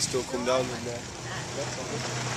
still come down and there. that's all.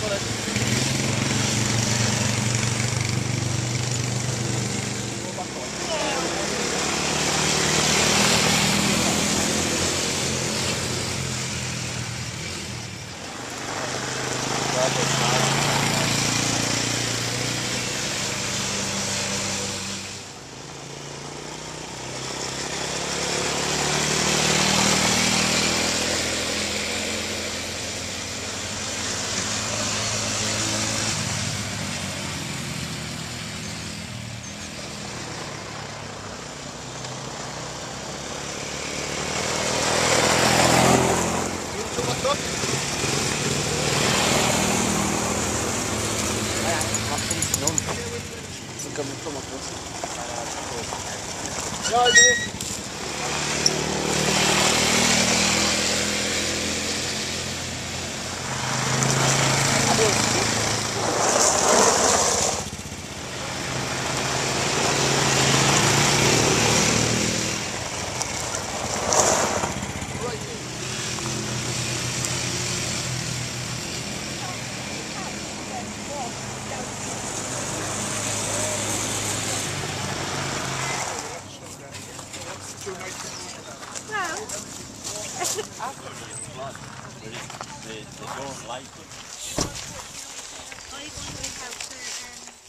Voilà. Bakalım, bakalım. Hadi. they, they, they don't like it. I wondering how to... Um